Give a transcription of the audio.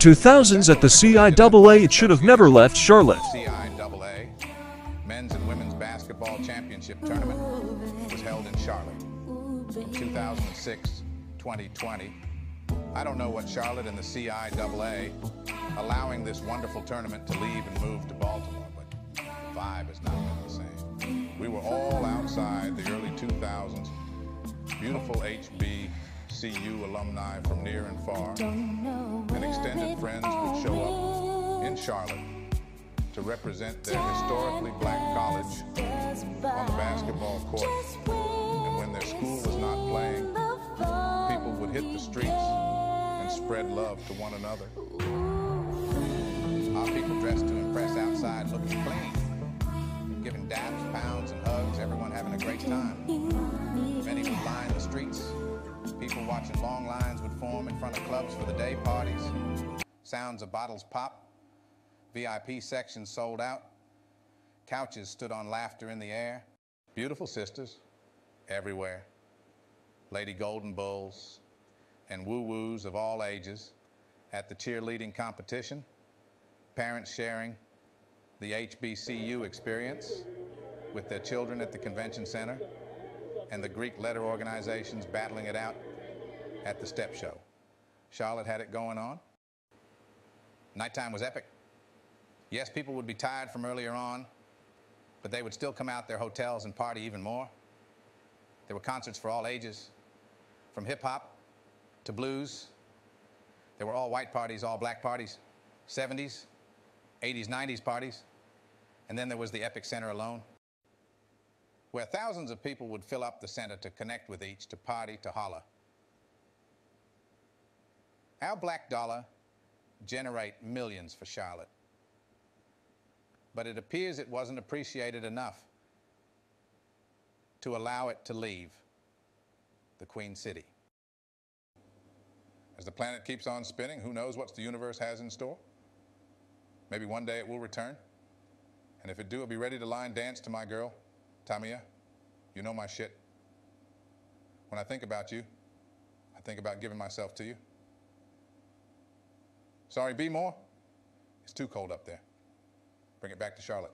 2000s at the CIAA, it should have never left Charlotte. CIAA Men's and Women's Basketball Championship Tournament was held in Charlotte from 2006 2020. I don't know what Charlotte and the CIAA allowing this wonderful tournament to leave and move to Baltimore, but the vibe has not been the same. We were all outside the early 2000s, beautiful HBCU alumni from near and far, and extended friends would show up in Charlotte to represent their historically black college on the basketball court. And when their school was not playing, people would hit the streets and spread love to one another. Our people dressed to impress outside looking clean, giving daps, pounds, and hugs, everyone having a great time. Many would line the streets. People watching long lines would form in front of clubs for the day parties. Sounds of bottles pop. VIP sections sold out. Couches stood on laughter in the air. Beautiful sisters everywhere. Lady Golden Bulls and woo-woos of all ages at the cheerleading competition. Parents sharing the HBCU experience with their children at the convention center and the Greek letter organizations battling it out at the step show. Charlotte had it going on. Nighttime was epic. Yes, people would be tired from earlier on, but they would still come out their hotels and party even more. There were concerts for all ages, from hip hop to blues. There were all white parties, all black parties, 70s, 80s, 90s parties. And then there was the EpiCentre alone, where thousands of people would fill up the center to connect with each, to party, to holler. Our black dollar generate millions for Charlotte. But it appears it wasn't appreciated enough to allow it to leave the Queen City. As the planet keeps on spinning, who knows what the universe has in store? Maybe one day it will return. And if it do, I'll be ready to line dance to my girl, Tamia. You know my shit. When I think about you, I think about giving myself to you. Sorry, B more. It's too cold up there. Bring it back to Charlotte.